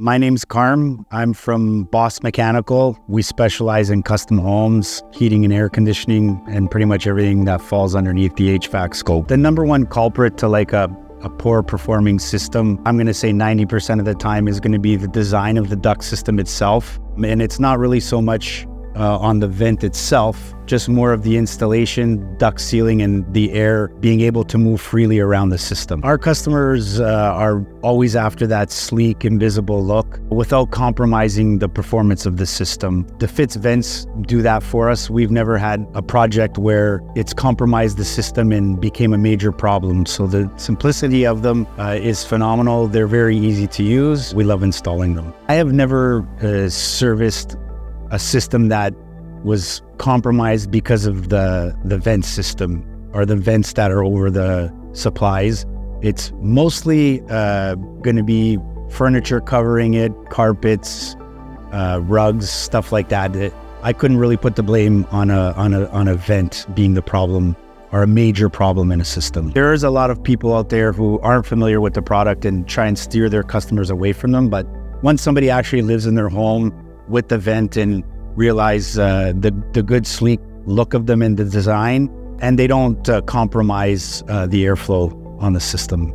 My name's Carm. I'm from Boss Mechanical. We specialize in custom homes, heating and air conditioning, and pretty much everything that falls underneath the HVAC scope. The number one culprit to like a a poor performing system, I'm going to say 90% of the time is going to be the design of the duct system itself. And it's not really so much uh, on the vent itself, just more of the installation, duct sealing, and the air being able to move freely around the system. Our customers uh, are always after that sleek, invisible look without compromising the performance of the system. The Fittes vents do that for us. We've never had a project where it's compromised the system and became a major problem. So the simplicity of them uh, is phenomenal. They're very easy to use. We love installing them. I have never uh, serviced a system that was compromised because of the the vent system or the vents that are over the supplies. It's mostly uh, going to be furniture covering it, carpets, uh, rugs, stuff like that. It, I couldn't really put the blame on a on a on a vent being the problem or a major problem in a system. There's a lot of people out there who aren't familiar with the product and try and steer their customers away from them. But once somebody actually lives in their home with the vent and realize uh, the the good sleek look of them in the design, and they don't uh, compromise uh, the airflow on the system.